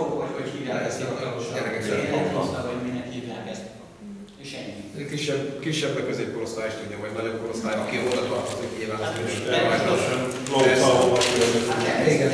hogy hogy hívják ezt a gyerekeket. vagy minek hívják ezt. És ennyi. Kisebb, kisebb a középkorosztály is tudja, vagy nagyobb korosztály, aki oda tartozik nyilván. Hát, igen,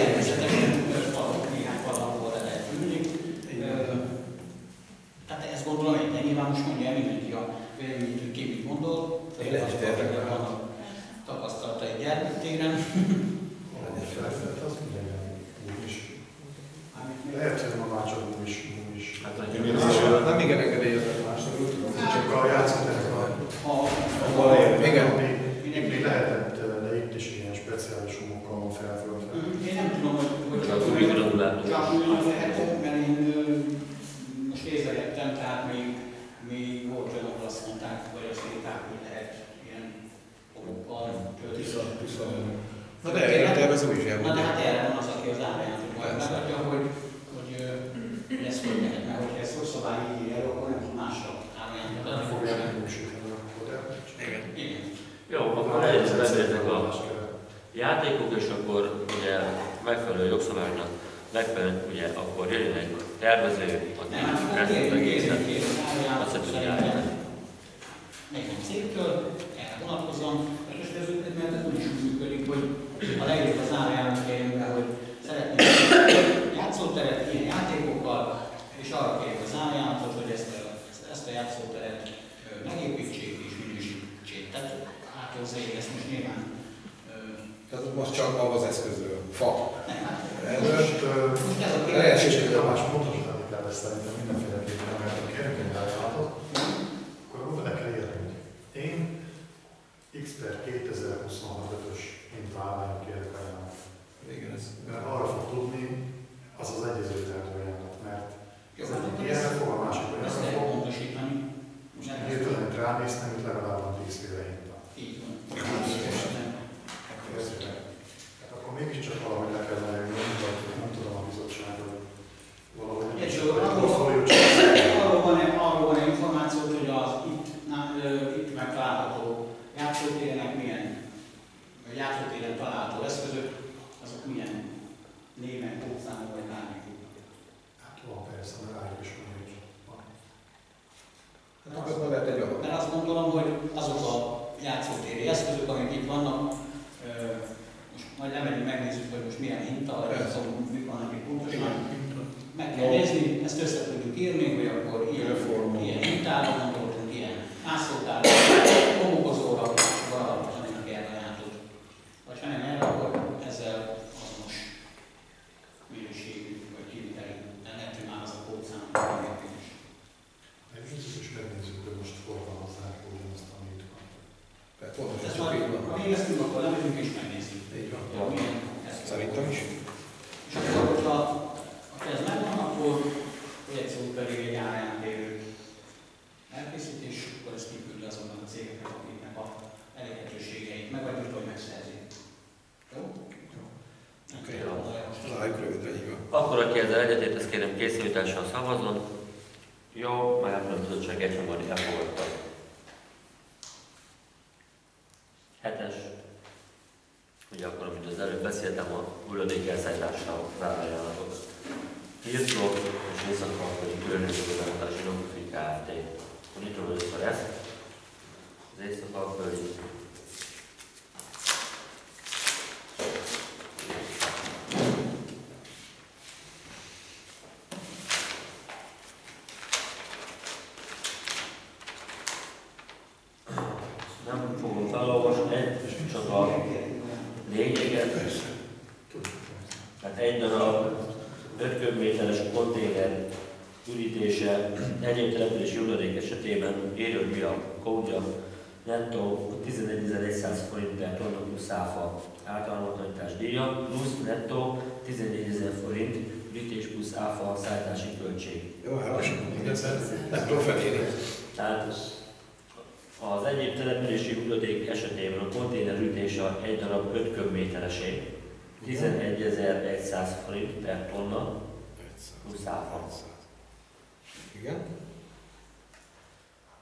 tervező, ott ezt a gépet, azt se tudja Nekem széttől, erre vonatkozom, és ez, mert ez úgy is úgy működik, hogy ha leírjuk az árajának helyembe, hogy szeretnék játszóteret ilyen játékokkal, és arra kérjük az árajánatot, hogy ezt a, ezt a játszóteret megépítsék és minősítsék. Tehát ától ezt most nyilván tehát most csak az eszközről, fa. Nem, hát, Előtt, most ez a kérdés, más restauración. gondolom, hogy azok a játszótéri eszközök, amik itt vannak, most majd elmegyünk, megnézzük, hogy most milyen hinta, azon mik vannak itt pontosan. Meg kell nézni, ezt össze tudjuk írni, hogy akkor ilyen, ilyen hintára gondoltunk, ilyen ászótára tartózkodással szavazott. Ja, már nem bizottság egyhangon elfogadta. Hetes. Ugye akkor, amit az előbb beszéltem, a hulladékelszállítással felajánlatok. Hirtlok és északhalkai különös gazdálkodás Inokufik Kft. Nyitom először ezt. Az északhalkai plusz áfa szállítási költség. Jó, hát nem felérni. Tehát az, az egyéb települési hulladék esetében a konténer ütése egy darab 5 köbméteresé 11.100 forint per tonna plusz áfa. Igen.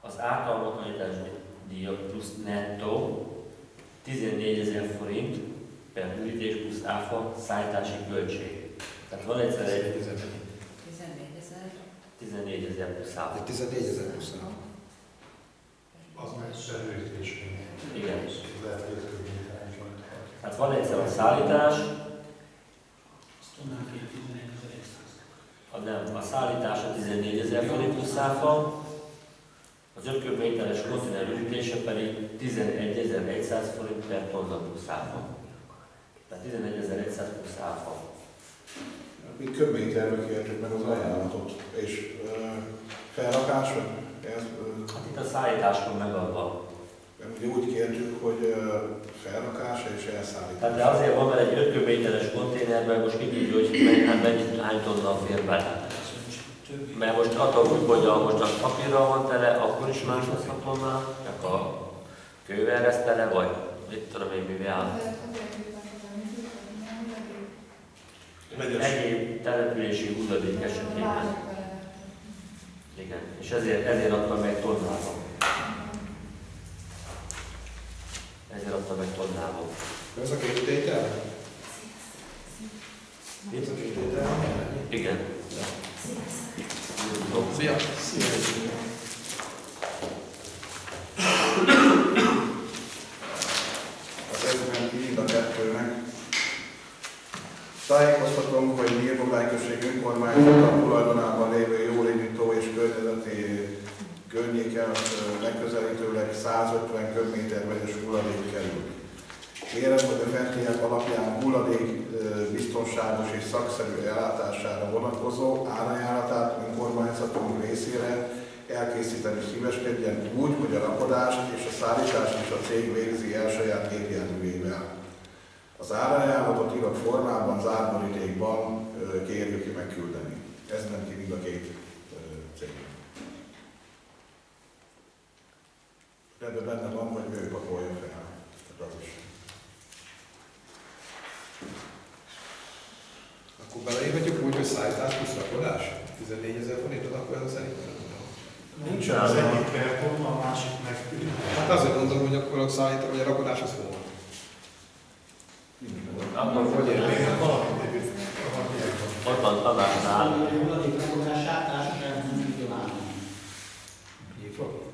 Az átalmatlanítási díjak plusz nettó 14.000 forint per ürítés plusz áfa szállítási költség. Tehát van egyszer egy... 14 ezer. 14 ezer plusz áfa. 14 ezer plusz áfa. Az meg szerződés. Igen. Tehát van egyszer a szállítás. A nem, a szállítás a 14 ezer forint plusz áfa. Az ötkörméteres konténer ürítése pedig 11.100 forint per tonna plusz áfa. Tehát 11.100 plusz áfa. Mi köbméterbe kértük meg az ajánlatot, és felrakás, vagy ez, Hát itt a szállítás van megadva. mert ugye úgy kértük, hogy ö, felrakása és Tehát elszállítása. de azért van, mert egy 5 köbméteres konténerben most ki tudja, hogy mennyi, hát mennyit, hány tonna fér. Többi. Mert most attól függ, hogy a, most a papírral van tele, akkor is más lesz a tonna, csak a kővel lesz tele, vagy mit tudom én mivel. Vegyes. Egyéb települési hulladék esetében. Igen, és ezért, ezért adta meg tonnában. Ezért adta meg tonnában. Ez a két tétel? Ez a két tétel? Igen. Szia! Az ezben mind a kettőnek. Tájékoztatom, hogy Nyírbogály község önkormányzata tulajdonában lévő Jólégi tó és környezeti környéken ö, megközelítőleg 150 köbméter vegyes hulladék kerül. Kérem, hogy a fentiek alapján hulladék biztonságos és szakszerű ellátására vonatkozó árajánlatát önkormányzatunk részére elkészíteni szíveskedjen úgy, hogy a rakodást és a szállítást is a cég végzi el saját gépjárművével. Az árajánlatot írott formában, zárt borítékban kérjük megküldeni. Ez nem ki mind a két ö, cég. Ebben benne van, hogy ő pakolja fel. Tehát az is. Akkor beleírhatjuk úgy, hogy szállítás plusz rakodás? 14 ezer forintot, akkor ez szerintem. Nincs az egyik tonna, a másik meg Hát azért mondom, hogy akkor a szállítás, vagy a rakodás az hol van. Attól Hogy függ, érték? Valamit alapjában. ott van tanásnál, A hulladék rakodását társaság nem tudja válni. Nyitva?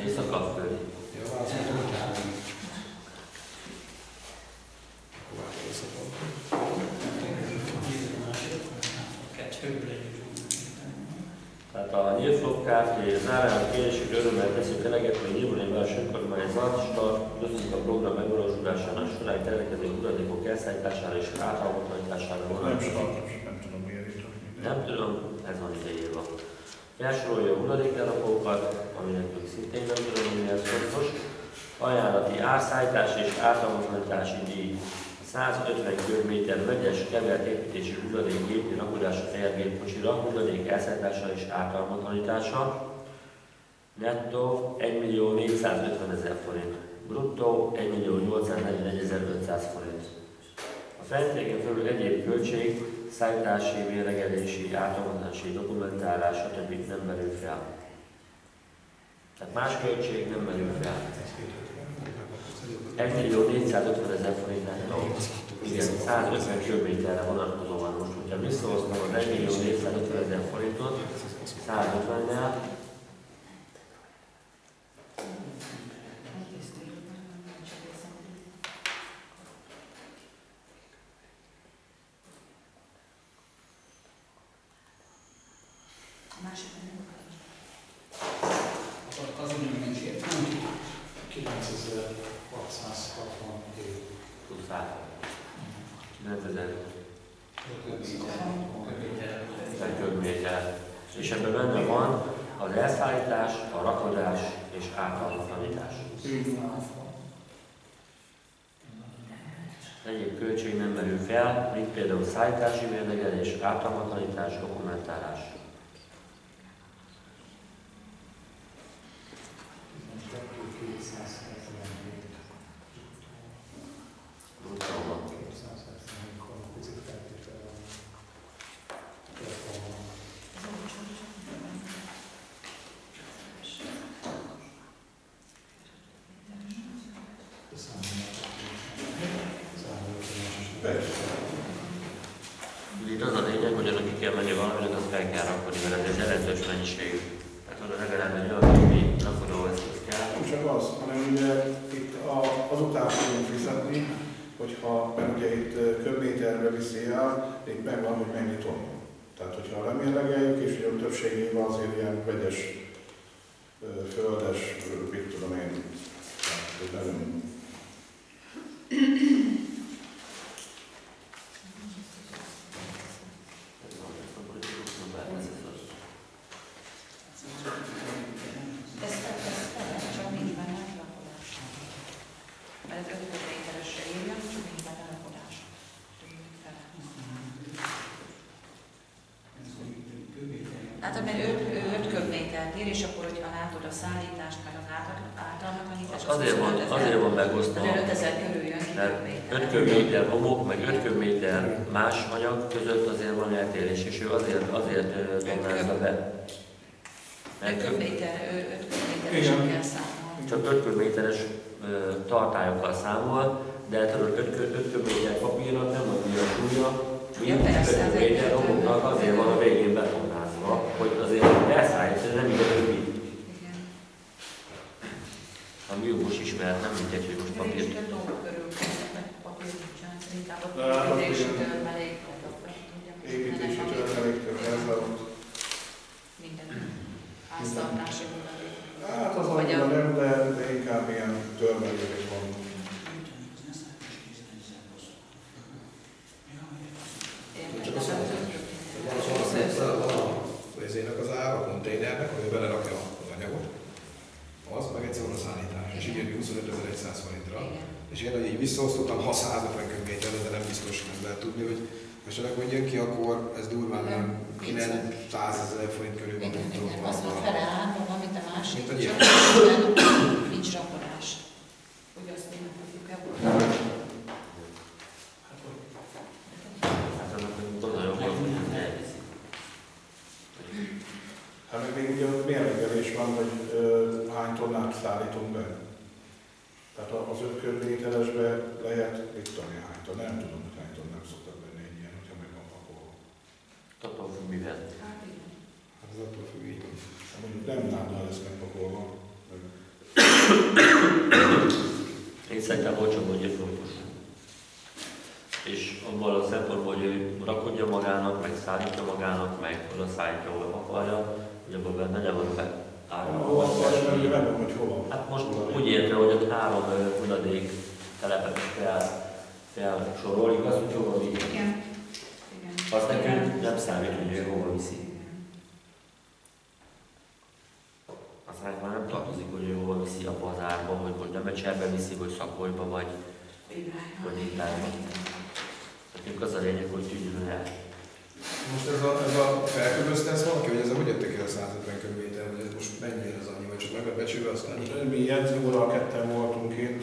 éjszaka fő. Jó, válaszolok. Akkor változtatom. Tehát a Nyílflop Kft. zárának kérésük örömmel teszünk eleget, hogy Nyílvani Város Önkormányzat start közöttük a program megvalósulásának során keletkező hulladékok elszállítására és áthalmatanítására Nem vonatkozik. nem tudom. Nem tudom, ez van ide írva. Felsorolja a hulladéklerakókat, aminek még szintén nem tudom, hogy miért fontos. Ajánlati árszállítás és átalanítási díj. 150 köbméter vegyes kevert építési hulladék gépi rakodása tehergépkocsira, hulladék elszállítása és ártalmatlanítása. Nettó 1 millió 450 ezer forint. Bruttó 1 millió 841 ezer 500 forint. A fentieken felül egyéb költség, szállítási, mérlegelési, átalanítási, dokumentálás, stb. nem merül fel. Tehát más költség nem merül fel. 1 millió 450 ezer forint lenne. Igen, 150 köbméterre vonatkozóan most, hogyha visszahoztam az 1 millió 450 ezer forintot, 150-nel, Az ugyanúgy nem sért, nem 9 667. 9000 köbméter. És ebben benne van az elszállítás, a rakodás és átalakítás. Egyéb költség nem merül fel, mint például szállítási mérlegelés, átalakítás, dokumentálás. Lemérlegeljük, és ugye a többségében azért ilyen vegyes, földes, mit tudom én, tehát, hogy nagyon Ez ez csak nincs benne lakodás. Mert ez 5 méteresre írja, csak nincs benne lakodás. Hát, mert 5 köbmétert ír, és akkor, hogyha látod a szállítást, meg az át- átalmatlanítást, Azért van, azért van megosztva, 5000 körül jön ki mert köbméter. 5 köbméter homok, meg 5 köbméter más anyag között azért van eltérés, és ő azért, azért ö, tonnázza be. 5 Mert ő- köbméter, 5 köbméteresen Igen. kell számolni. csak 5 köbméteres ö, tartályokkal számol, de hát tudod, 5, 5 köbméter papírnak nem annyi a súlya, Ja, mint persze, 5 ez homoknak azért van a végén betonnázva, hogy azért elszállítani nem így a többi. Igen. A műbus ismert, nem mindegy, hogy most És papírt több dolgok körül kell, papír nincsen, szerintem ott Hát, ott építési törmelék, van törmeléktől kezdve ott. minden háztartási. Hát az annyira a- nem, de, de inkább ilyen törmelékek vannak. Érted? Tehát az öt köbméter. Az az, az, az, az, ezének az ára, a konténernek, hogy belerakja az anyagot, az meg egyszer van a szállítás, és így jön 25.100 forintra. Igen. És én, hogy így visszaosztottam, ha 150 köbméter, de nem biztos nem lehet tudni, hogy most ennek hogy jön ki, akkor ez durván nem 900 ezer forint körül van. Igen, igen, az valahol. fele van, mint a másik, Mint a csak gyerek. nincs rakodás. Hogy azt mi nem tudjuk ebből. Hát annak oda jobb, hogy elviszi. Hát meg még ugye ott mérlegelés van, hogy ö, hány tonnát szállítunk be. Tehát a- az 5 köbméteresbe lehet, mit tudom én hány tonna, nem tudom, hogy hány tonnát szoktak venni egy ilyen, hogyha meg van pakolva. Attól függ, mivel. Hát igen. Hát ez attól függ, így van. Hát mondjuk nem náddal lesz megpakolva. meg Én szerintem olcsóbb, hogy fontos. És abban a szempontból, hogy ő rakodja magának, meg szállítja magának, meg oda szállítja, ahol akarja, hogy abban benne nem van be Hova akarja, mert ugye megvan, hogy hova. Hát most úgy érte, hogy ott három hulladék telepet fel, felsorol, igaz, hogy hova viszi. Igen. Igen. Az nekünk nem számít, hogy ő hova viszi. Aztán már nem tartozik, hogy ő hova viszi abba az árba, hogy most nem cserbe viszi, vagy szakolyba, vagy. Hogy vibráljnak. nekünk az a lényeg, hogy tűnjön el. Most ez a, ez a felkövözte, ez valaki, hogy ez a, hogy jöttek el a 150 köbméter, hogy ez most mennyire az annyi, vagy csak meg a becsülve, aztán annyi. Mi jegyzőóra ketten voltunk itt,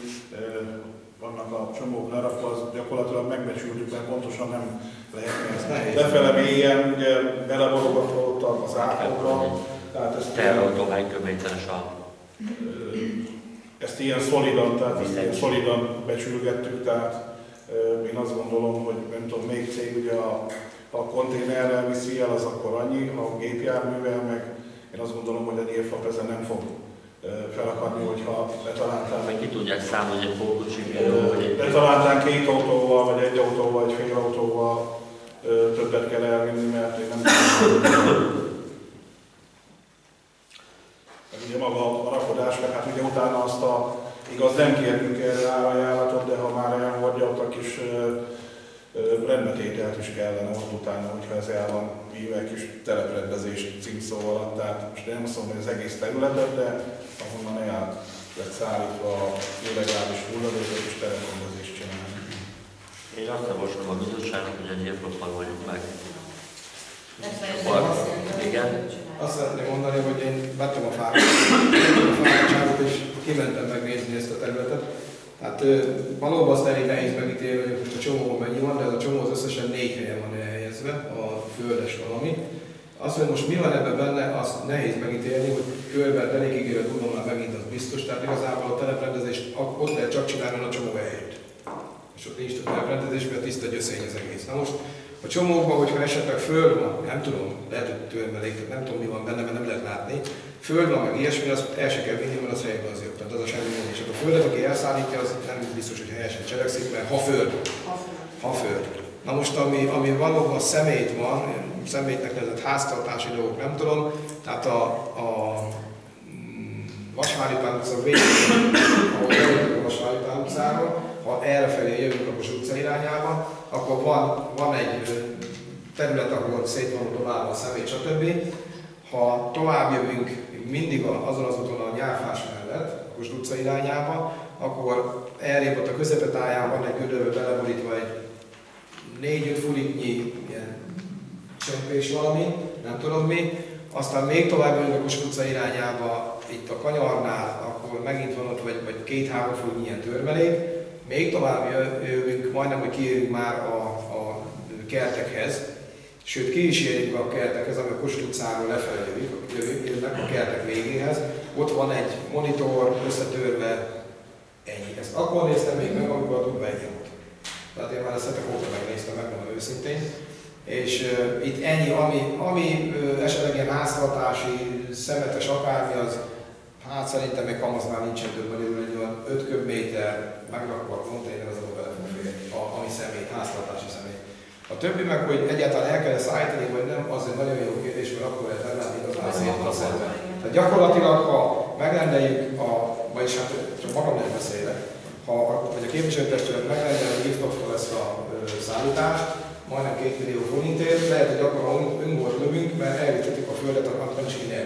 vannak a csomók lerakva, az gyakorlatilag megbecsültük, mert pontosan nem lehetne ezt. Lefele mélyen, ugye beleborogatottak az átlagba, tehát ezt, Teherautó hány köbméteres a ezt ilyen szolidan, tehát ezt ilyen szolidan becsülgettük, tehát én azt gondolom, hogy nem tudom, még cég ugye a, ha a konténerrel viszi el, az akkor annyi, ha a gépjárművel meg, én azt gondolom, hogy a nyílfap ezen nem fog felakadni, hogyha betalálták. meg ki tudják számolni egy vagy egy Betaláltán két autóval, vagy egy autóval, vagy fél autóval többet kell elvinni, mert én nem. Meg ugye maga a rakodás, meg hát ugye utána azt a, igaz nem kértünk erre árajánlatot, de ha már elhordja, ott a kis rendbetételt is kellene ott utána, hogyha ez el van íve, egy kis teleprendezés címszó alatt, tehát most nem azt mondom, hogy az egész területet, de ahonnan el lett szállítva a illegális hulladékot és teleprendezést csinálni. Én azt javaslom a bizottságnak, hogy egy évproton mondjuk meg. Vagy, Igen. Azt szeretném mondani, hogy én vettem a fáradtságot, és kimentem megnézni ezt a területet. Hát valóban azt elég nehéz megítélni, hogy most a csomóban mennyi van, de ez a csomó az összesen négy helyen van elhelyezve, a földes valami. Azt, hogy most mi van ebben benne, azt nehéz megítélni, hogy körben derékigére tudom már megint az biztos, tehát igazából a teleprendezést ott lehet csak csinálni a csomó helyét. És ott nincs több teleprendezés, mert tiszta gyöszény az egész. Na most, A csomókban, hogyha esetleg föld van, nem tudom, lehet, hogy törmelék, nem tudom mi van benne, mert nem lehet látni, föld van, meg ilyesmi, az el se kell vinni, mert az helyben az jobb. Tehát az a semmi. És a földet, aki elszállítja, az nem biztos, hogy helyesen cselekszik, mert ha föld, ha föld. Na most, ami, ami valóban szemét van, szemétnek nevezett háztartási dolgok, nem tudom, tehát a, a mm, Vasvári Pál utca végén, ahol jövünk a Vasvári Pál utcáról, ha errefelé jövünk a Kos utca irányába, akkor van, van egy terület, ahol szét van dobálva a szemét, stb. Ha tovább jövünk mindig a- azon az úton a nyárfás mellett, a Kos utca irányába, akkor elrébb ott a közepetáján van egy gödörbe beleborítva egy 4-5 futitnyi ilyen csempés valami, nem tudom mi. Aztán még tovább jövünk a Kossuth utca irányába, itt a kanyarnál, akkor megint van ott vagy, vagy két-három futnyi ilyen törmelék. Még tovább jö- jövünk, majdnem, hogy kiérünk már a, a kertekhez, sőt ki is érünk a kertekhez, ami a Kossuth utcáról lefelé jönnek a kertek végéhez. Ott van egy monitor összetörve, ennyi. Ezt akkor néztem még meg, amikor a Dubben nyomott. Tehát én már ezt hetek óta megnéztem, megmondom őszintén. És uh, itt ennyi, ami, ami uh, esetleg ilyen háztartási, szemetes akármi, az hát szerintem még kamaznál nincsen több, magyarul egy olyan 5 köbméter megrakva a konténer, az a, ami szemét, háztartási szemét. A többi meg, hogy egyáltalán el kell szállítani, vagy nem, az egy nagyon jó kérdés, mert akkor lehet ellátni az ázért Tehát gyakorlatilag, ha megrendeljük, a, vagyis hát csak magam nem beszélek, ha vagy a képviselőtestület megrendel a Giftoftól ezt a ö, szállítást, majdnem 2 millió forintért, lehet, hogy akkor ön- öngolt lövünk, mert elvitettük a földet, akkor nem is kéne.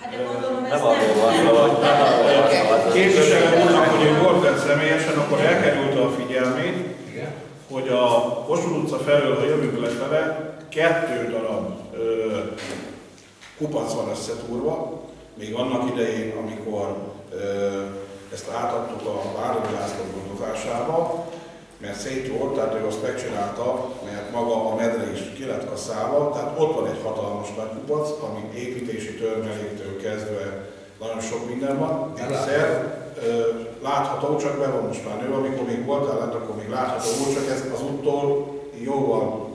Hát de gondolom Nem ez arról van nem... nem arról van Képviselő úrnak, hogy ő volt személyesen, akkor elkerülte a figyelmét. Hogy a Kossuth utca felől, ha jövünk lefele, kettő darab ö, kupac van összetúrva, még annak idején, amikor ö, ezt átadtuk a Váradi László gondozásába, mert szét volt, tehát ő azt megcsinálta, mert maga a medre is ki lett kaszálva, tehát ott van egy hatalmas nagy kupac, ami építési törmeléktől kezdve nagyon sok minden van. Egyszer látható, csak be van most már nő, amikor még voltál lent, akkor még látható volt, csak ez az úttól jóval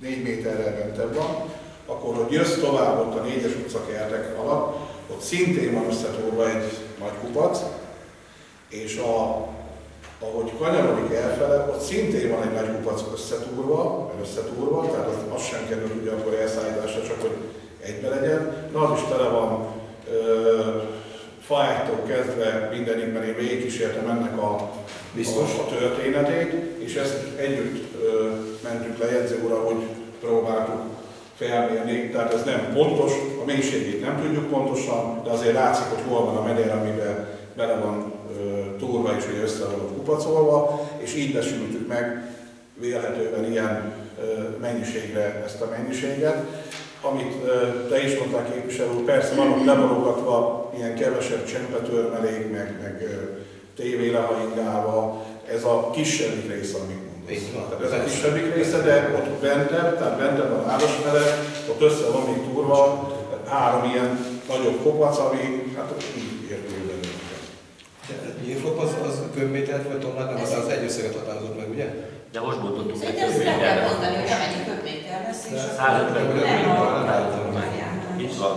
négy méterrel bentebb van, akkor, hogy jössz tovább ott a négyes utca kertek alatt, ott szintén van összetúrva egy nagy kupac, és a, ahogy kanyarodik elfele, ott szintén van egy nagy kupac összetúrva, összetúrva, tehát az, az sem kerül ugye akkor elszállításra, csak hogy egybe legyen. Na az is tele van ö, faágytól kezdve mindenig, mert én végigkísértem ennek a, Biztos. a, a történetét, és ezt együtt ö, mentünk le jegyző ura, hogy próbáltuk felmérni, tehát ez nem pontos, a mélységét nem tudjuk pontosan, de azért látszik, hogy hol van a medér, amiben bele van túrva és ugye össze van kupacolva, és így besültük meg vélhetően ilyen ö, mennyiségre ezt a mennyiséget. Amit te is mondtál képviselő úr, persze vannak leborogatva ilyen kevesebb csempetörmelék, meg, meg ö, tévé lehaingálva, ez a kisebbik része, amit mondasz. Tehát ez a kisebbik része, de ott bentebb, tehát bentebb a városmere, ott össze van még turva három ilyen nagyobb kopac, ami hát így értő bennünket. Nyílfop az, az köbmétert vagy tonnát, nem az, az egy összeget határozott meg, ugye? De most mondottuk, hogy ezt nem kell köbméter. mondani, hogy amennyi köbméter lesz, és De- akkor 150 Nem, a. Itt van.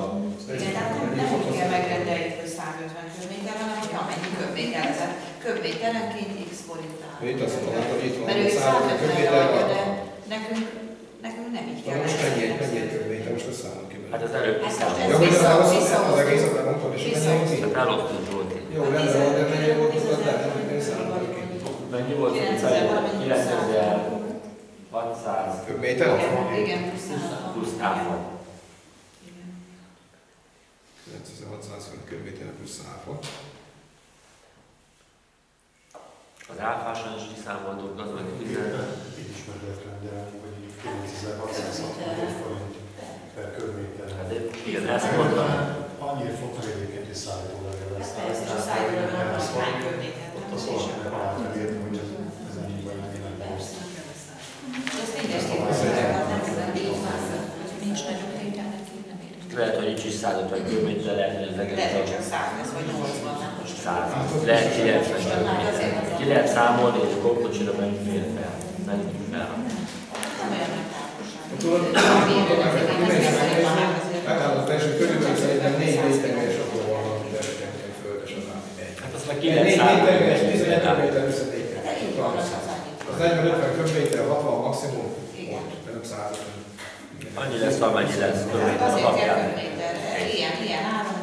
Igen, tehát nem, úgy kell megrendeljük, hogy 150 köbméter, hanem hogy amennyi köbméter ez. Köbméterenként x forint áll. Itt azt mondom, hogy itt van Mert ő 150 150 köbméter, de nekünk, nekünk nem így kell. most mennyi, mennyi egy köbméter, most összeállunk ki Hát az előbb Hát most Ja, hogy az egészet megmondtam, és mennyi? Hát elosztott volt. Jó, rendben van, de mennyi volt, az lehet, volt? 9600 Köbméter? Igen, plusz áfa. plusz áfa. Igen. 9600 köbméter plusz áfa. Az áfáson is kiszámoltuk, az vagy 10 Így is meg lehet rendelni, hogy így 9660 forint per köbméter. Hát igen, ezt mondtam. Annyira fognak egyébként is szállító levél lesz. Hát persze, és a szállítólag hogy hány köbméter Ott van, az és valakinek akkor- át kell érni, hogy ez, ez vagy nem mindenképp hozzá, nem így van, hogy nincs nagyobb tételnek, így nem érünk. Lehet, hogy nincs is 150 km, lehet, hogy az egész Lehet, hogy a csak 100 lesz, vagy 80, nem most. 100. Lehet 90 km. Ki lehet számolni, és kokkocsira mennyi fér fel. Mennyi fel. Nem olyan kimész megnézni, megállott első körülbelül szerintem négy méteres akkor van, amit elkezdeni földes az állni egy. Hát azt meg 900 méteres, 11 méter összetétel. Van az az annyi. Az 40-50 köbméter, 60 maximum, nem 150. Annyi lesz, amennyi lesz. Hát azért kell köbméter, ilyen, ilyen áron.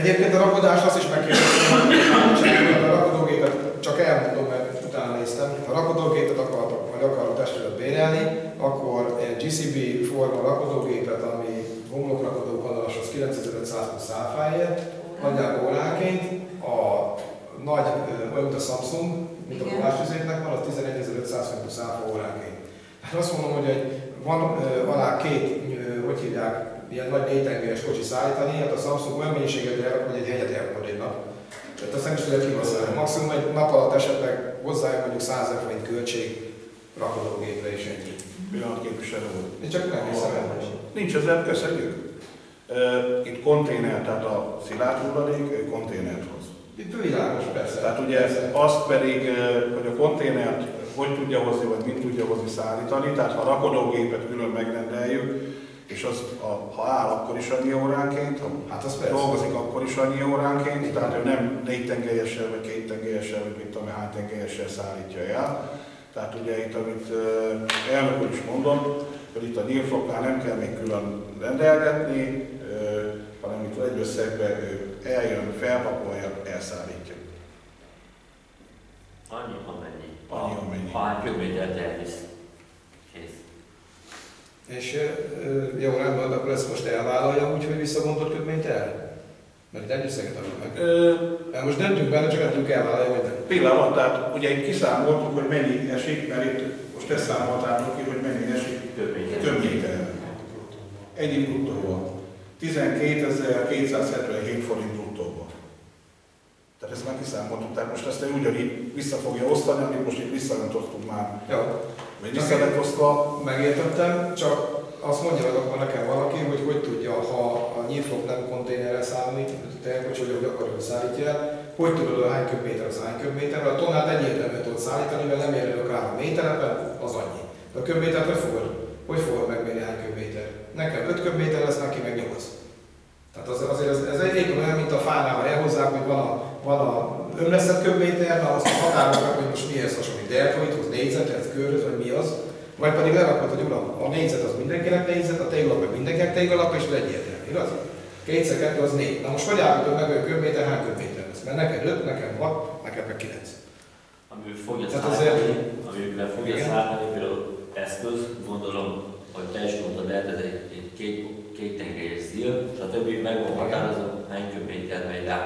Egyébként a rakodást azt is megkérdeztem, a rakodógépet csak elmondom, mert utána néztem. Ha rakodógépet akartok, vagy akar a testület bérelni, akkor egy GCB forma rakodógépet, ami homlokrakodó kanalas, az 9500 plusz áfáért, nagyjából óránként, nagy, olyan, mint a Samsung, mint a Igen. kovástüzéknek van, az 11500 plusz áfa óránként. Hát azt mondom, hogy egy, van ö, alá két, ö, hogy hívják, ilyen nagy négytengelyes kocsi szállítani, hát a Samsung olyan mennyiséget elrak, hogy egy helyet elfogad egy nap. Tehát azt nem is tudja kihasználni. Maximum egy nap alatt esetleg hozzájön mondjuk 100 ezer forint költség rakodógépre és ennyi. Pillanat képviselő úr. Én csak nem hiszem el. Nincs ezzel, köszönjük. Itt konténer, tehát a szilárd hulladék konténert. Itt világos, persze. Tehát ugye azt pedig, hogy a konténert hogy tudja hozni, vagy mint tudja hozni szállítani, tehát ha a rakodógépet külön megrendeljük, és az, a, ha áll, akkor is annyi óránként, ha Hát az persze. dolgozik, akkor is annyi óránként, tehát ő nem négy tengelyessel, vagy két tengelyessel, vagy mit tudom, hány tengelyessel szállítja el. Tehát ugye itt, amit elnök úr is mondott, hogy itt a nyílflokknál nem kell még külön rendelgetni, hanem itt egy összegbe ő eljön, felpapolja, elszállítja. Annyi, amennyi. Annyi, amennyi. Ha hány köbmétert elvisz. Kész. És jó, rendben, de akkor ezt most elvállalja úgy, hogy visszavontott kötményt el? Mert itt egy összeget adunk meg. Ö, Hát most döntünk benne, csak nem tudjuk elvállalni, hogy nem. pillanat, tehát ugye itt kiszámoltuk, hogy mennyi esik, mert itt most ezt számoltátok ki, hogy mennyi esik Köbméter. többnyétel. Egyik bruttóval. 12.277 forint bruttóval. Tehát ezt már kiszámoltuk, tehát most ezt ő ugyanígy vissza fogja osztani, amit most itt visszaöntöztünk már. Jó, Vagy vissza lett osztva, megértettem, csak azt mondja meg akkor nekem valaki, hogy hogy tudja, ha a nyílfok nem konténerre számít, teherkocsi, hogy hogy akarja, hogy szállítja el, hogy tudod, hogy hány köbméter az hány köbméter, a tonnát egyértelműen tudod szállítani, mert nem érő akár a méterepen, az annyi. De a köbmétert hogy fogod? Hogy fogod megmérni hány köbméter? Nekem 5 köbméter lesz, neki meg 8. Tehát az, azért ez, ez egy éppen olyan, mint a fánál, ha elhozzák, hogy van a, van a ömlesztett köbméter, na azt a határoknak, hogy most mihez hasonlít, deltoidhoz, négyzetet, köröt, vagy mi az, vagy pedig lerakod, hogy uram, a négyzet az mindenkinek négyzet, a téglalap meg mindenkinek téglalap, és ez egyértelmű, igaz? Kétszer kettő az négy. Na most hogy állítod meg, hogy köbméter hány köbméter lesz? Mert neked öt, nekem hat, neked meg kilenc. Ami fogja Tehát azért- amiben fogja Igen. szállítani, például eszköz, gondolom, hogy te is mondtad, lehet ez egy, egy két, két tengelyes zil, stb. meg van határozva, hány köbméter megy rá.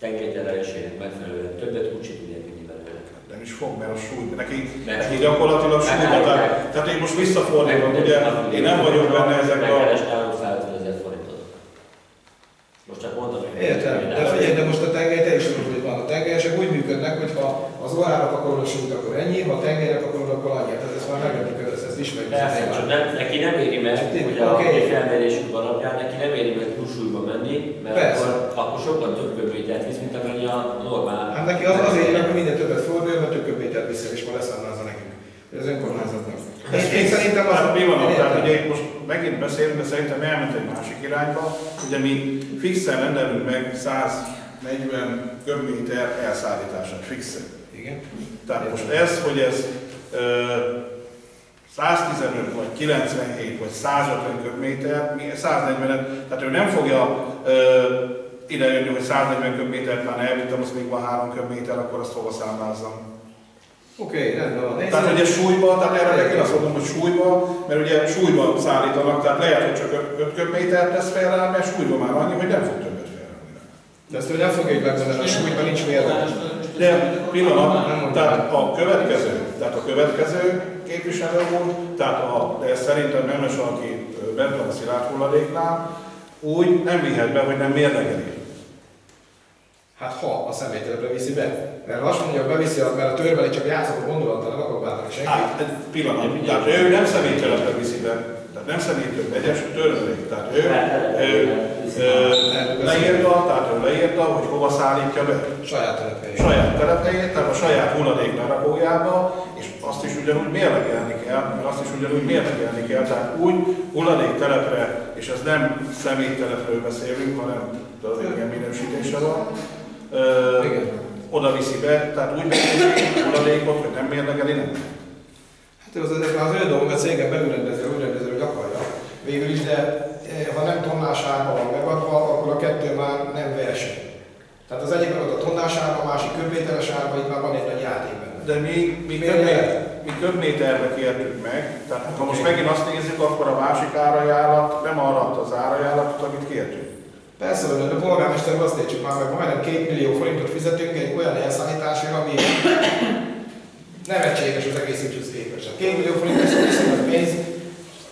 Tengelyterelőségnek megfelelően többet úgyse tudják vinni belőle. nem is fog, mert a súly, neki, Mert- neki gyakorlatilag súlyba, tehát, tehát én most visszafordulom, ugye, én nem vagyok benne ezek a... Megkeres nálunk 150 ezer forintot. Most csak mondtam, hogy... Értem, de figyelj, de most a tengely te is tudod, hogy van. A tengelyesek úgy működnek, hogy ha az órának akarod a súlyt, akkor ennyi, ha a tengelynek akarod, akkor annyi. Tehát ezt már megvettük, ezt, ezt ismerjük. Persze, ezt csak nyilván. nem, neki nem éri meg, hogy a Oké. okay. felmérésünk alapján neki nem éri meg túlsúlyba menni, mert Persze. akkor, akkor sokkal több köbmétert visz, mint amennyi a normál. Hát neki az azért, mert minden többet fordulja, mert több köbmétert viszel, és ma leszámlázza nekünk. Ez önkormányzatnak. Én, én szerintem az... Hát pillanat, én tehát értem. ugye itt most megint beszélünk, de szerintem elment egy másik irányba. Ugye mi fixen rendelünk meg 140 köbméter elszállítását, fixen. Igen. Tehát most ez, hogy ez ö, 115 vagy 97 vagy 150 köbméter, mi 140 tehát ő nem fogja ö, ide jönni, hogy 140 köbmétert már elvittem, az még van 3 köbméter, akkor azt hova számlázzam. Oké, rendben van. Tehát ugye súlyba, tehát erre megint azt mondom, hogy súlyba, mert ugye súlyba szállítanak, tehát lehet, hogy csak 5 köbmétert tesz fel rá, mert súlyba már annyi, hogy nem fog többet felrakni. De ezt ő nem fogja így megmondani, a súlyban nincs mérve. De pillanat, tehát a következő, tehát a következő képviselő úr, tehát a, de ez szerintem nem lesz, aki bent van a szilárd hulladéknál, úgy nem vihet be, hogy nem mérlegeli. Hát ha a személytelepre viszi be. Mert azt mondja, hogy beviszi, mert a törveli csak játszott a gondolattal, nem akar bánni senki. Hát, egy pillanat, tehát ő nem személytelepre viszi be, tehát nem szemétől vegyes, törmelék. Tehát ő, ő, ő leírta, tehát ő leírta, hogy hova szállítja be. Saját telephelyén. Saját telephelyét, tehát a saját hulladék lerakójába, és azt is ugyanúgy mérlegelni kell, mert azt is ugyanúgy mérlegelni kell, tehát úgy hulladéktelepre, és ez nem szeméttelepről beszélünk, hanem az ilyen minősítése van, ö, Igen. oda viszi be, tehát úgy beszélik hulladékot, hogy nem mérlegeli, nem. Hát az, már az ő dolga, a cégen belül rendező, úgy rendező, hogy akarja. Végül is, de eh, ha nem tonnás árba van megadva, akkor a kettő már nem verseny. Tehát az egyik a tonnás árba, a másik köbméteres árba, itt már van egy nagy játék benne. De mi, mi, köbméter, mi köbméterbe kértük meg, tehát ha most megint azt nézzük, akkor a másik árajánlat nem arra az árajánlatot, amit kértünk. Persze, hogy a polgármester azt értsük már meg, majdnem 2 millió forintot fizetünk egy olyan elszállításra, ami nevetséges az egész ügyhöz képest. Hát 2 millió forint ez viszonylag pénz,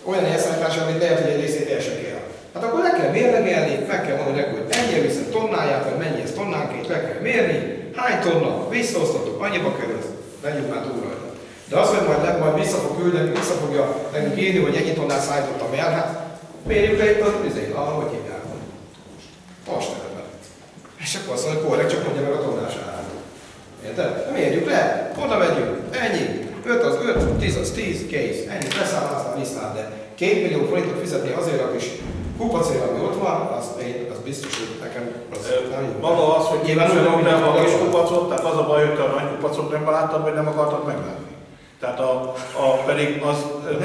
olyan elszállításra, amit lehet, hogy egy részét el sem kell. Hát akkor le kell mérlegelni, meg kell mondani neki, hogy mennyi viszont tonnáját, vagy mennyi ez tonnánként, le kell mérni, hány tonna, visszaosztatok, annyiba kerül, vegyük már túl rajta. De az, hogy majd, majd vissza fog küldeni, vissza fogja nekünk írni, hogy ennyi tonnát szállítottam el, hát mérjük le itt az hogy hívják. Most ebben. És akkor azt mondja, hogy korrekt, csak mondja meg a tonnás árát. Érted? Mérjük le, oda megyünk, ennyi. 5 az 5, 10 az 10, kész. Ennyi, leszáll, aztán 2 millió forintot fizetni azért a kis kupacér, ami ott van, az, én, az biztos, hogy nekem az nem jó. Maga az, hogy Nyilván van, nem a kis kupacot, tehát az a baj, hogy a nagy kupacot nem láttad, vagy nem akartad meglátni. Tehát a, a pedig az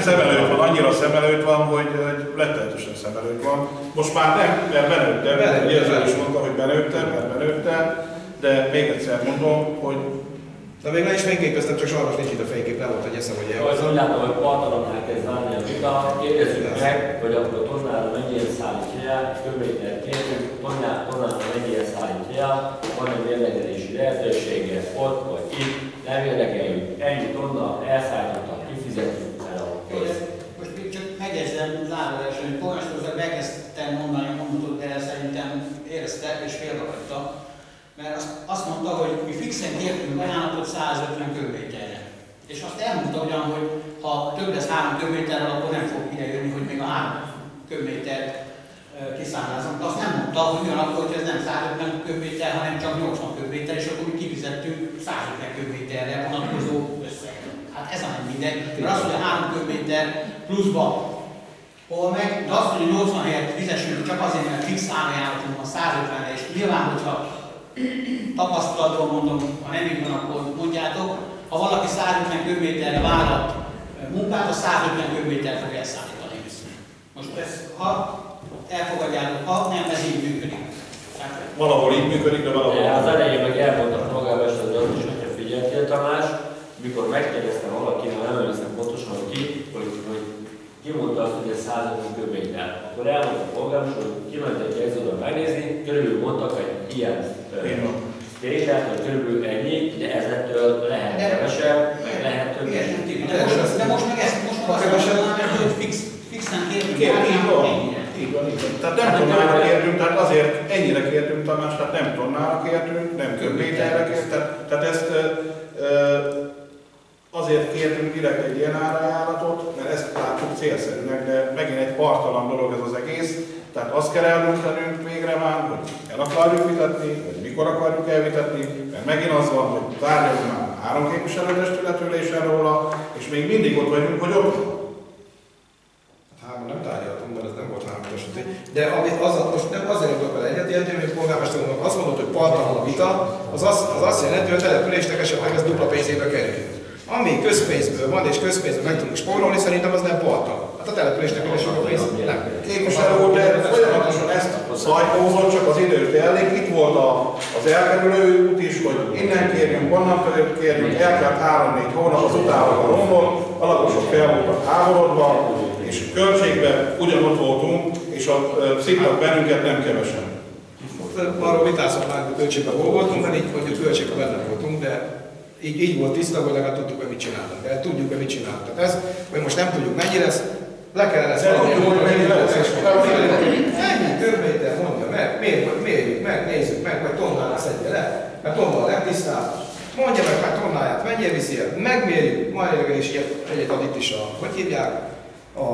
szem előtt van, annyira szem előtt van, hogy, hogy rettenetesen szem előtt van. Most már nem, mert benőttem, ugye Érző is mondta, hogy benőttem, mert benőttem, de még egyszer mondom, hogy De még le is fényképeztem, csak sajnos nincs itt a fénykép, nem volt, hogy eszem, hogy Az elhozzam. úgy látom, hogy partalannál kezd válni a vita, kérdezzük meg, hogy akkor a tonnára mennyire szállítja el, köbméter tonnál, tonnára mennyire szállítja el, van-e mérlegelési lehetősége ott vagy itt, nem érdekeljük, ennyi tonna elszállítottak, kifizetjük el a pénzt. Most még csak megjegyzem zárójelesen, hogy polgármester megkezdtem mondani a mondatot, de szerintem érezte és félrehagyta. Mert azt, azt mondta, hogy mi fixen kértünk ajánlatot 150 köbméterre. És azt elmondta ugyan, hogy ha több lesz 3 köbméterrel, akkor nem fog ide jönni, hogy még a 3 köbmétert kiszámlázom. De azt nem mondta, hogy ugyanakkor, hogy ez nem 150 köbméter, hanem csak 80 köbméter, és akkor mi kifizettünk 150 köbméterre vonatkozó összeget. Hát ez a nem mindegy, mert az, hogy a 3 köbméter pluszba hol meg, de azt, hogy 80 helyett fizessünk csak azért, mert fix árajánlatunk van 150-re, és nyilván, hogyha tapasztalatból mondom, ha nem így van, akkor mondjátok, ha valaki 150 köbméterre vállalt munkát, a 150 köbméter fog elszállítani. Most ez, ha elfogadjátok, ha nem, ez így működik. Tehát, valahol így működik, de valahol De az nem. elején meg elmondta a polgármester, hogy az is, hogyha figyeltél Tamás, mikor megkérdeztem valakinek, nem emlékszem pontosan, hogy ki, ki mondta azt, hogy ez 150 köbméter. Akkor elmondta a polgármester, hogy kimentek egy oda megnézni, körülbelül mondtak egy ilyen tételt, hogy körülbelül ennyi, de ezettől lehet kevesebb, meg lehet több. Igen, de most, de most meg ezt, most azt mondanám, mert hogy fix, fixen kérünk, Kér, így van. ennyire. Így van, így van. Tehát nem tonnára kértünk, tehát azért ennyire kértünk Tamás, tehát nem tonnára kértünk, nem köbméterre kértünk, tehát, tehát ezt azért kértünk direkt egy ilyen látjuk célszerűnek, de megint egy partalan dolog ez az egész. Tehát azt kell eldöntenünk végre már, hogy el akarjuk vitatni, vagy mikor akarjuk elvitatni, mert megint az van, hogy tárgyalunk már három képviselőtestületülésen róla, és még mindig ott vagyunk, hogy ott van. Három nem tárgyaltunk, mert ez nem volt három eseté. De ami, az, most nem azért tudok vele egyetérteni, hogy a polgármester azt mondott, hogy partalan a vita, az azt, az azt jelenti, hogy a településnek esetleg ez dupla pénzébe kerül. Ami közpénzből van és közpénzből meg tudunk spórolni, szerintem az nem partal. Hát a településnek is a pénz. Képviselő úr, de folyamatosan ezt szajkózott, csak az időt telik. Itt volt a, az elkerülő út is, hogy innen kérjünk, onnan kérjünk, elkelt három-négy hónap, az utána a rombol, a lakosok fel voltak háborodva, és költségben ugyanott voltunk, és a, ö, szittak bennünket nem kevesen. Arról vitázunk már, hogy költségben hol voltunk, mert így mondjuk költségben benne voltunk, de így, így volt tiszta, hogy legalább tudtuk, hogy mit csinálunk. De tudjuk, hogy mit csinálunk. Tehát ez, hogy most nem tudjuk mennyi lesz, le kellene ezt tudjuk, módon hogy mennyi lesz. és Ennyi köbméter, mondja meg, miért, mérjük meg, nézzük meg, vagy tonnára szedje le, mert tonna a legtisztább. Mondja meg már tonnáját, mennyire viszi el, megmérjük, majd is ilyet, egyet ad itt is a, hogy hívják, a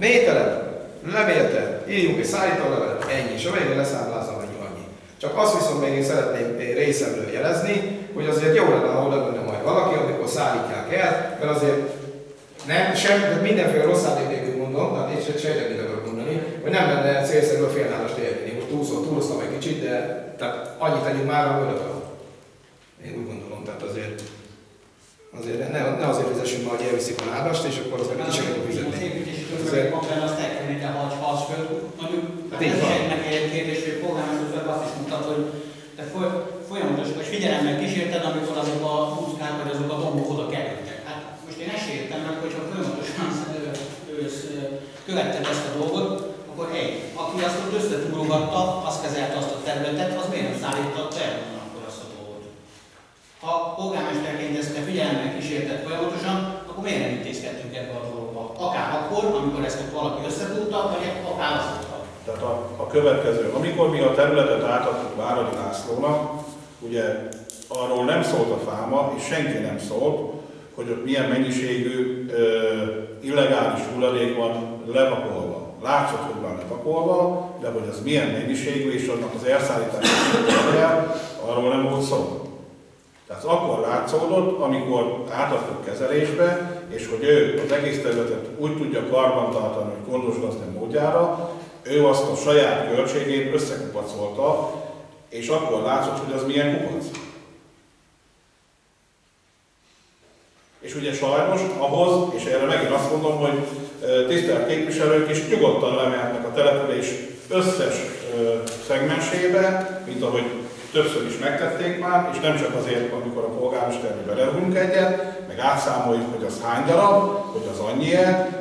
Mételet, levéltet, írjunk egy szállítólevelet, ennyi, és a végén leszámlázom annyi, annyi. Csak azt viszont még én szeretném részemről jelezni, hogy azért jó lenne, ha oda lenne majd valaki, amikor szállítják el, mert azért nem, sem, de mindenféle rossz nélkül mondom, tehát én se sejtetni akarok mondani, hogy nem lenne célszerű a félnállast érni. Most túlszó, túlztam egy kicsit, de tehát annyit tegyünk már, ami oda. Én úgy gondolom, tehát azért Azért ne, ne azért fizessünk már, hogy elviszik a nádast, és akkor azt meg sem tudjuk Az fizetni. Azért- kapcsolatban azt el kell ha az föl, mondjuk, Hát ez is egy megjelent kérdés, hogy polgármester azt is mutat, hogy te foly- folyamatos, vagy figyelemmel kísérted, amikor azok a muszkák, vagy azok a dombok oda kerültek. Hát most én ezt értem meg, hogyha folyamatosan követted ezt a dolgot, akkor egy, aki azt ott összetúrogatta, azt kezelte azt a területet, az miért nem szállította el akkor azt a dolgot? Ha polgármesterként ezt te figyelemmel kísérted folyamatosan, akkor miért nem intézkedtünk ebbe a dologba? Akár akkor, amikor ezt ott valaki összetúrta, vagy akár azóta. Tehát a, a következő, amikor mi a területet átadtuk Váradi Lászlónak, ugye arról nem szólt a fáma, és senki nem szólt, hogy ott milyen mennyiségű ö, illegális hulladék van lepakolva. Látszott, hogy van lepakolva, de hogy az milyen mennyiségű, és annak az elszállítása arról nem volt szó. Tehát akkor látszódott, amikor átadtuk kezelésbe, és hogy ő az egész területet úgy tudja karbantartani, hogy gondos gazda módjára, ő azt a saját költségét összekupacolta, és akkor látszott, hogy az milyen kupac. És ugye sajnos ahhoz, és erre megint azt mondom, hogy tisztelt képviselők is nyugodtan lemehetnek a település összes szegmensébe, mint ahogy többször is megtették már, és nem csak azért, amikor a polgármesterbe beleülünk egyet, meg hogy az hány darab, hogy az annyi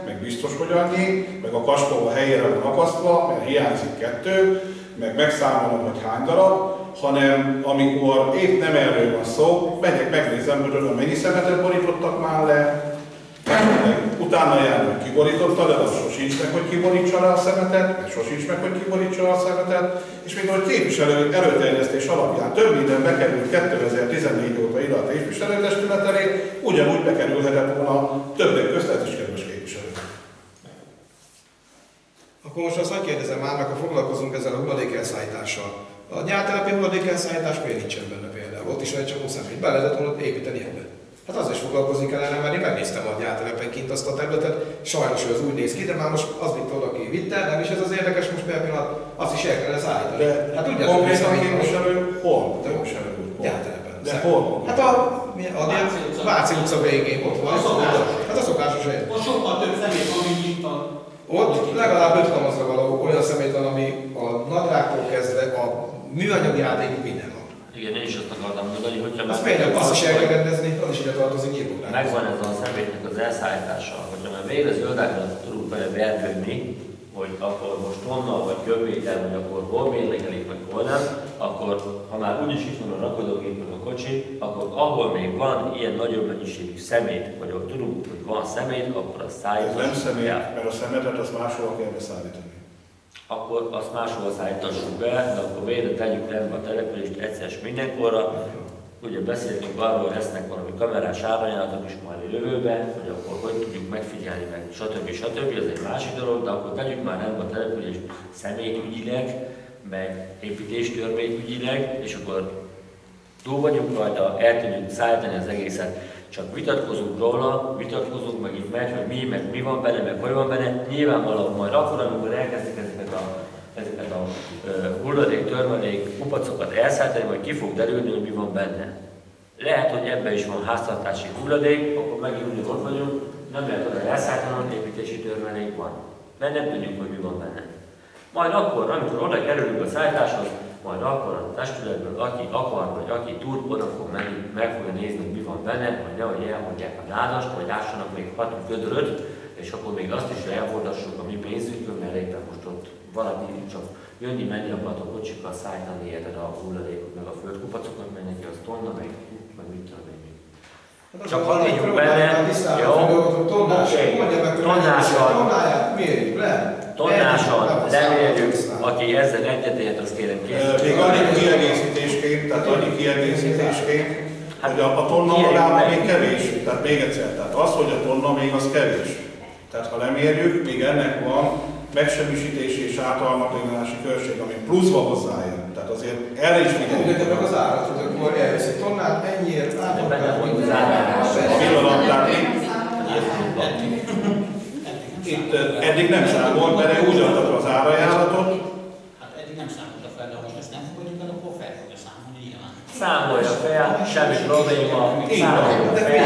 meg biztos, hogy annyi, meg a kaskó a helyére van akasztva, mert hiányzik kettő, meg megszámolom, hogy hány darab, hanem amikor épp nem erről van szó, megyek, megnézem, hogy oda mennyi szemetet borítottak már le, utána jár, hogy kiborította, de az sosincs meg, hogy kiborítsa le a szemetet, meg sosincs meg, hogy kiborítsa le a szemetet, és még a képviselő előterjesztés alapján több minden bekerült 2014 óta ide a képviselőtestület elé, ugyanúgy bekerülhetett volna többek között is kedves képviselő. Akkor most azt megkérdezem már, ha foglalkozunk ezzel a hulladékelszállítással. A nyártelepi hulladékelszállítás miért nincsen benne például? Ott is egy csomó szemét. Be lehetett volna építeni ebbe. Hát az is foglalkozni kellene, mert én megnéztem a gyártelepen kint azt a területet, sajnos az úgy néz ki, de már most az vitt oda, aki vitte, nem is ez az érdekes most per pillanat, azt is el kellene szállítani. De hát ugye konkrétan képviselő hol? Képviselő úr, hol? Gyártelepen. De hol? Hát a, mi- a, Váci utca. a Váci utca végén ott van. A szokásos. Hát a szokásos hely. Ott sokkal több személy van, mint itt a... Ott legalább öt kamaszra való olyan szemét van, ami a nadrágtól kezdve a műanyagi játékig minden. Igen, én is azt akartam mondani, hogyha Azt miért nem? Azt is el kell rendezni, az is ide tartozik nyilván. megvan ez a szemétnek az elszállítása, hogyha már végre zöldágra tudunk vele vergődni, hogy akkor most tonna vagy köbméter, vagy akkor hol mérlegelik, vagy hol nem, akkor ha már úgyis itt van a rakodógép, meg a kocsi, akkor ahol még van ilyen nagyobb mennyiségű szemét, vagy ahol tudunk, hogy van szemét, akkor azt Ez szállítassuk nem személy, el. mert a szemetet azt máshol kell beszállítani. Akkor azt máshol szállítassuk be, de akkor végre tegyük rendbe a települést egyszer mindenkorra. Ugye beszéltünk arról, lesznek valami kamerás árajánlatok is majd a jövőben, hogy akkor hogy tudjuk megfigyelni, meg stb. stb. Ez egy másik dolog, de akkor tegyük már rendbe a települést személyügyileg, meg építéstörvényügyileg, és akkor túl vagyunk rajta, el tudjuk szállítani az egészet. Csak vitatkozunk róla, vitatkozunk meg itt megy, hogy mi, meg mi van benne, meg hogy van benne. Nyilvánvalóan majd akkor, amikor elkezdik a, ezeket a hulladék, törmelék, kupacokat elszállítani, majd ki fog derülni, hogy mi van benne. Lehet, hogy ebben is van háztartási hulladék, akkor megint úgy ott vagyunk, nem lehet oda elszállítani, építési törmelék van. Mert nem tudjuk, hogy mi van benne. Majd akkor, amikor oda kerülünk a szállításhoz, majd akkor a testületből, aki akar, vagy aki tud, oda fog menni, meg fogja nézni, hogy mi van benne, vagy nehogy elmondják a nádast, vagy ássanak még hat gödröt, és akkor még azt is elfordassuk a mi pénzünkből, mert éppen most valaki csak jönni, menni akart a kocsikkal szállítani érted a hulladékot, meg a földkupacokat, mert neki az tonna, meg, meg mit tudom én. mi. Csak van hagyjuk benne, jó, meg, Tonnással. Tonnással lemérjük, aki ezzel egyetért, azt kérem kérjük. Még annyi kiegészítésként, tehát annyi kiegészítésként, Hát hogy a, a tonna magában meg. még kevés. Tehát még egyszer, tehát az, hogy a tonna még az kevés. Tehát ha nem érjük, még ennek van megsemmisítési és átalakulítási költség, ami pluszba hozzájön. Tehát azért erre is Tudjuk figyeljünk. meg az árat, hogy akkor elvesz egy tonnát, De átadják. árás. A pillanat, tehát itt, Eddig, nem eh, számolt, mert ő úgy adta az árajánlatot, Hát eddig nem számolta fel, de most ezt nem fogadjuk el, akkor fel fogja számolni nyilván. Számolja fel, semmi probléma, számolja De fel.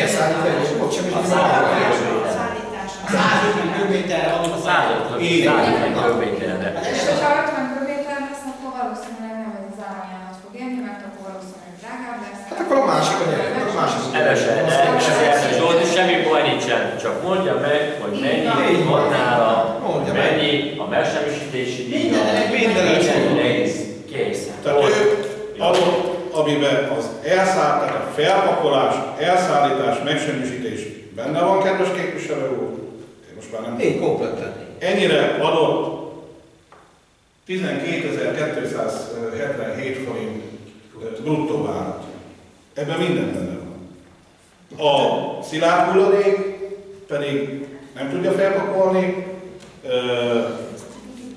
Elszállít egy, ott semmi A nem szállítás. van. Szállítása. A 150 köbméterre adom a Század, Így. század köbméterre. És hogyha 50 köbméter lesz, akkor valószínűleg nem ez az árajánlat fog érni, mert akkor valószínűleg drágább lesz. Hát akkor a másik a akkor a másik a elesen, Zsolti, semmi baj nincsen, csak mondja meg, hogy mennyi van. nála, mennyi a megsemmisítési díja. Minden Minden egy kész. Tehát ő adott, amiben az elszállt, tehát a felpakolás, elszállítás, megsemmisítés benne van, kedves képviselő úr. Most már nem Én kompletten. Ennyire adott 12.277 forint bruttó árat. Ebben minden benne van. A szilárd hulladék pedig nem tudja felpakolni,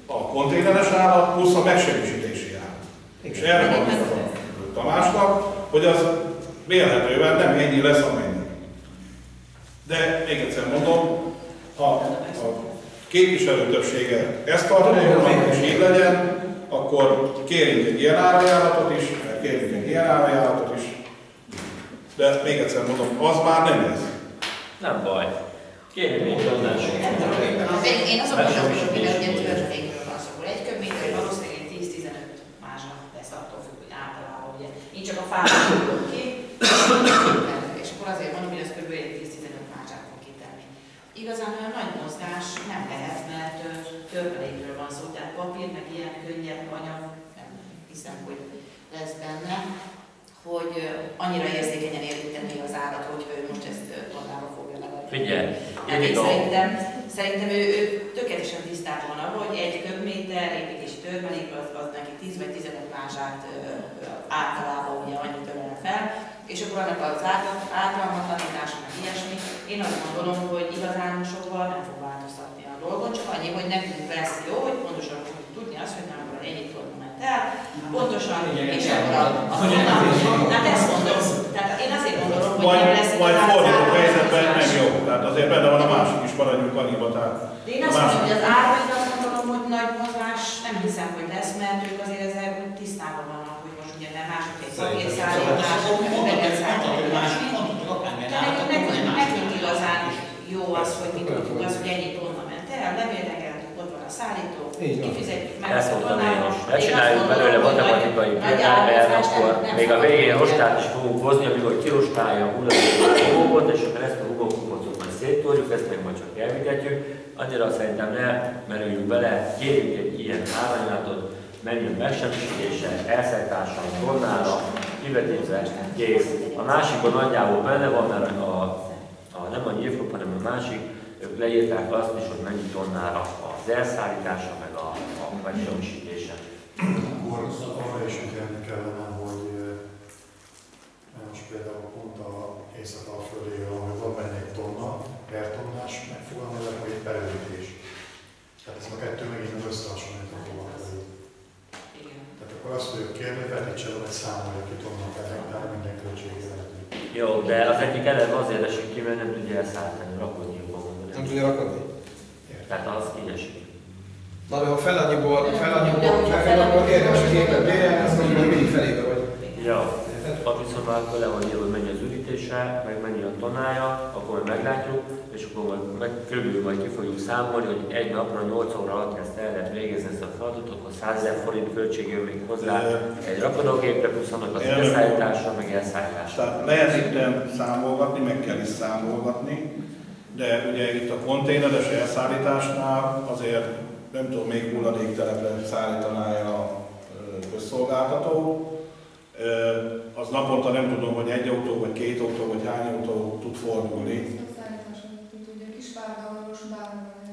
a konténeres árat plusz a megsemmisítési árat. És erre van a Tamásnak, hogy az vélhetően nem ennyi lesz, amennyi. De még egyszer mondom, ha a képviselő többsége ezt tartalmazza, és így legyen, akkor kérjünk egy ilyen árajánlatot is, meg kérjünk egy ilyen árajánlatot is. De még egyszer mondom, az már nem ez. Nem baj. Kérjük még tudnás. Én, azon gondolom, hogy ugye törvényről van szó. Egy köbméter valószínűleg egy 10-15 mázsa lesz attól függ, hogy általában ugye. Így csak a fára tudok ki, és akkor azért mondom, hogy ez kb. egy 10-15 mázsát fog kitenni. Igazán olyan nagy mozgás nem lehet, mert ö, törmelékről van szó, tehát papír, meg ilyen könnyebb anyag, nem hiszem, hogy lesz benne, hogy annyira érzékenyen érinteni az állat, hogy ő most ezt ö, tonnába fogja levenni. Figyelj, Hát szerintem, szerintem ő, ő tökéletesen tisztában van arról, hogy egy köbméter építési törmelék az, az neki 10 vagy 15 mázsát általában ugye annyit ölel fel, és akkor annak az átlalmatlanítása, meg ilyesmi, én azt gondolom, hogy igazán sokval nem fog a dolgon, csak annyi, hogy nekünk lesz jó, hogy pontosan fogjuk tudni azt, hogy nem akkor ennyit tonna ment el, pontosan, és akkor a, a, hát ezt mondom, tehát én azért gondolom, hogy Majd, nem lesz majd fordított helyzetben meg jó. Tehát azért benne van a másik is, maradjunk annyiba. Tehát De én azt mondom, hogy az árvaid azt gondolom, hogy nagy mozgás nem hiszem, hogy lesz, mert ők azért ezzel tisztában vannak, hogy most ugye nem mások egy papírszállítás, meg egy szállítás. De nekünk, igazán jó az, hogy mi tudjuk az, hogy ennyi tonna ment el, levéllegeltük, ott van a szállító, kifizetjük meg ezt a mondtam én tonnába. is. Ne csináljuk belőle matematikai példát, mert akkor még a végén rostát is fogunk hozni, amikor kirostálja a hulladékot, és akkor ezt a hugókuponcot majd széttoljuk, ezt meg majd csak elvitetjük. Annyira szerintem ne merüljünk bele, kérjük egy ilyen árajánlatot, menjünk megsemmisítése, elszállítása, tonnára, kivetése, kész. A másikon nagyjából benne van, mert a, a nem a nyilvgrup, hanem a másik, ők leírták azt is, hogy mennyi tonnára az elszállítása, meg a, a megsemmisítése. Akkor arra is ügyelni kellene, hogy eh, most például pont a észak-alföldéről, hogy van benne egy tonna, per tonnás megfogalmazás, vagy egy perőítés. Tehát ez a kettő megint nem összehasonlítható a. Tehát akkor azt fogjuk kérni, vetítse le, hogy számolja ki tonna per hektár minden költségére. Jó, de az egyik elem azért esik ki, mert nem tudja elszállítani, rakodni jobban Nem tudja rakadni. Tehát az kiesik. Na, de ha fel annyiból, fel annyiból, fel annyiból érdemes a gépet bérelni, azt mondjuk, hogy mindig felébe vagy. Ja, ha viszont már le van írva, hogy mennyi az ürítése, meg mennyi a tonája, akkor majd meglátjuk, és akkor majd meg, körülbelül majd ki fogjuk számolni, hogy egy napra 8 óra alatt ezt el lehet végezni ezt a feladatot, akkor 100 ezer forint költség jön még hozzá egy rakodógépre, plusz annak az beszállítása, meg elszállítása. Tehát lehet itt számolgatni, meg kell is számolgatni, de ugye itt a konténeres elszállításnál azért nem tudom, még hulladéktelepre szállítaná el a közszolgáltató. Az naponta nem tudom, hogy egy autó, vagy két autó, vagy hány autó tud fordulni.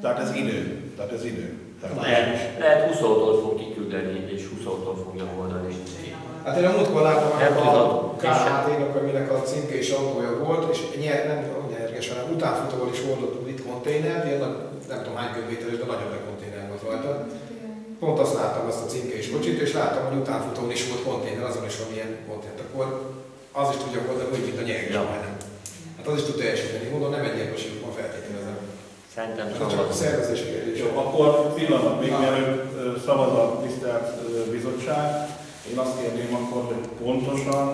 Tehát ez idő. Tehát ez idő. Tehát Lehet, lehet 20 tól fog kiküldeni, és 20 tól fogja oldani. Hát én a múltkor láttam tudod. a KHT-nak, aminek a címkés autója volt, és nyer, nem nyerges, hanem utánfutóval is volt ott itt konténer, ilyen nagy- nem tudom hány köbméteres, de nagyobb egy konténer volt rajta. Pont azt láttam, azt a címkés kocsit, és láttam, hogy utánfutón is volt konténer, azon is van ilyen konténer. Akkor az is tudja hozni, hogy mint a nyerges Ja. majdnem. Hát az is tud teljesíteni, mondom, nem egy gyorsabb van feltételezem. Szerintem Hát csak a szervezés kérdés. Jó, akkor pillanat, még mielőtt szavaz a tisztelt bizottság, én azt kérném akkor, hogy pontosan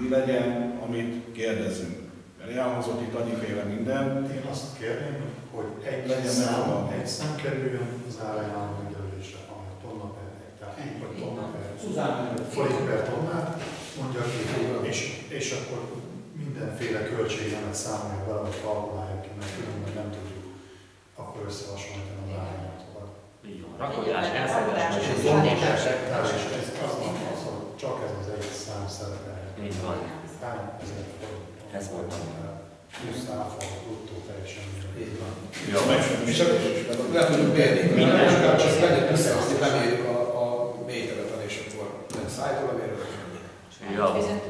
mi legyen, amit kérdezünk. Mert elhangzott itt annyiféle minden. Én azt kérném, hogy egy Legyen szám, egy szám kerüljön az árajánló megjelölésre, ami a tonna per hektár, vagy tonna per Szuzán, forint per tonnát, mondja ki, és, és akkor mindenféle költségemet számolja bele, vagy kalkulálja ki, mert különben nem tudjuk akkor összehasonlítani az árajánlatokat. Így van. Rakodás, ez és van. indítás. És ez az az, hogy csak ez az egy szám szerepel. Így van. Hány ezer forint? Ezt mondtam. Plusz áfa, bruttó teljesen. Így van. Jó. És akkor le tudjuk mérni, csak megyek vissza, azt hogy lemérjük a, a métereten, és akkor nem szájtól a mérőt. Amit elvinni.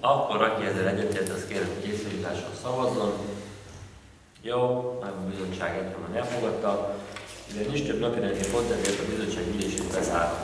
Akkor aki ezzel egyetért, azt kérem, hogy észrejutással szavazzon. Jó, már a bizottság egyhangon elfogadta. Mivel nincs több napi rendi pont, ezért a bizottság ülését bezárom.